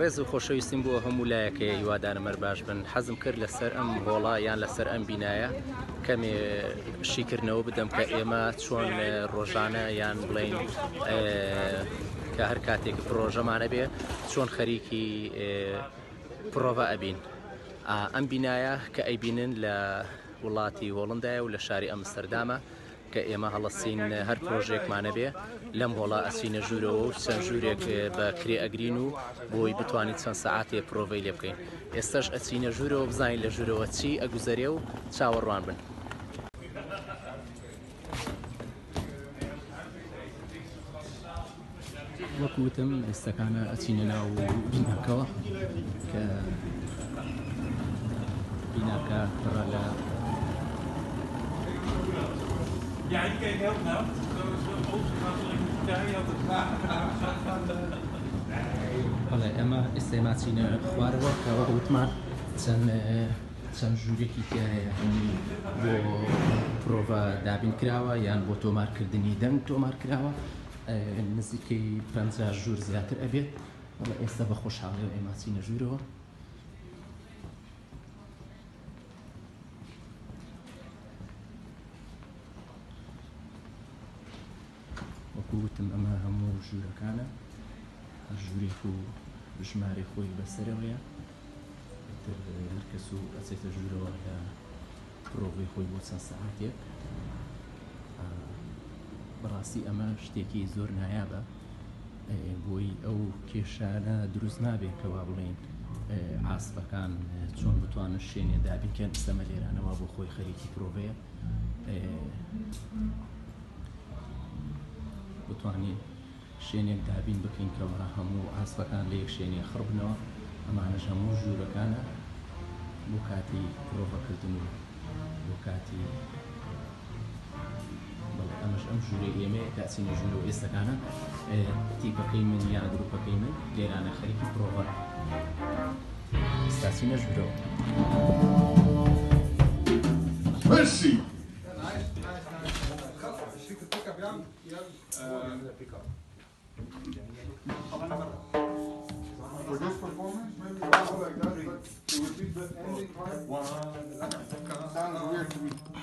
ڕێز و خۆشەویستیم بۆ هەموو لایەکەی هیوادانەمەەر باش بن حەزم کرد لەسەر ئەم هۆڵا یان لەسەر ئەم بینایە کەمێ شیکردنەوە بدەم کە ئێمە چۆن ڕۆژانە یان بڵین کە هەر کاتێک پرۆژەمانە بێ چۆن خەریکی پرۆڤە ئەبین ئەم بینایە کە ئەیبینن لە وڵاتی هۆڵندایە و لە شاری ئەمستەردامە کە ئێمە هەڵەسین هەر پرۆژێکمانە بێ لەم هۆڵا ئەسینە ژوورەوە و چەند ژوورێک بە کرێ ئەگرین و بۆی بتوانیت چەند سعاتێ پرۆڤی لێ بکەین ئێستش ئەچینە ژوورەوە بزانین لە ژوورەوە چی ئەگوزەرێ و چاوەڕوان بن. وەکوتم ئێستەکانە ئەچینە ناو بینکەوە کە بینکە لە Ja, ik keek heel nauw. Zo is het opgegaan ik had het graag aan de... بەڵێ ئەمە ئێستا ماچینە خوارەوە کەەوە وتمان چەند چەند ژوورێکی تیاەیە بۆ پرۆڤە دابین کراوە یان بۆ تۆمارکردنی دەنگ تۆمار کراوە نزیکەی پ ژوور زیاتر ئەبێت بەڵێ ئێستا بە خۆشحاڵی و ئێماچینە ژوورەوە وتم ئەمە هەموو ژوورەکانە ژوورێک و ژمارە خۆی بەسەرەوەیە هەر کەس و ئەچێتە ژوورەوە لە پرۆڤی خۆی بۆ چەند سەعاتێک بەڕاستی ئەمە شتێکی زۆر نایابە بۆی ئەو کێشانە دروست نابێتەوە بڵین ئاسبەکان چۆن بتوانن شوێنێ دابینکەن سەمە لێرانەوە بۆ خۆی خەریکی پرۆڤەیە بتوانین شوێنێک دابین بکەین کەەوە هەموو ئاسبەکان لە یەک شوێنێ خڕبنەوە ئەمانە هەموو ژوورەکانە بۆ کاتی مرۆڤەکردن و بۆ کاتی ئەمەش ئەم ژووری ئێمە کاچینە ژوور و ئێستەکانە تیپەکەی من یا گروپەکەی من لێرانە خەریکی مرۆڤە ئستاسینە ژوورەوە. Mercy! Pick a pick up, Jan. Uh, pick For this performance, maybe something like that, but to repeat the ending part sounds weird to me.